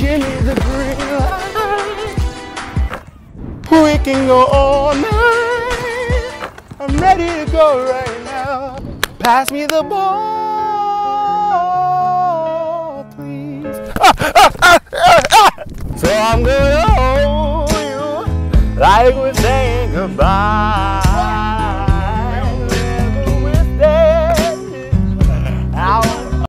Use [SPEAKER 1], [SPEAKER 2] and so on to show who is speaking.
[SPEAKER 1] give me the green light. We can go all night. I'm ready to go right now. Pass me the ball, please. Ah, ah, ah, so I'm gonna hold you like we're saying goodbye.